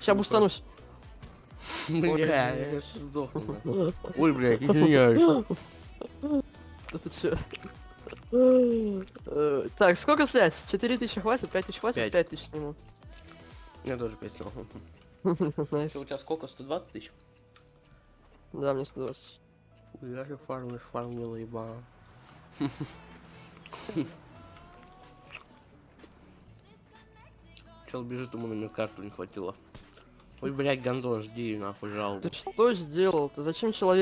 Сейчас бустанусь. Бля, я сейчас сдохну. Ой, блядь, извиняюсь. Ты чё? Э, Так, сколько снять? 4000 хватит? 5000 хватит? Пять. 5000 сниму. Я тоже 5 снял. У тебя сколько? 120 тысяч? Да, мне 120. Я же фармишь, фармил, еба. Чел бежит, ему на карту не хватило. Ой, блядь, гандон, жди, нахуй, жалобу. Ты что сделал? Ты зачем человек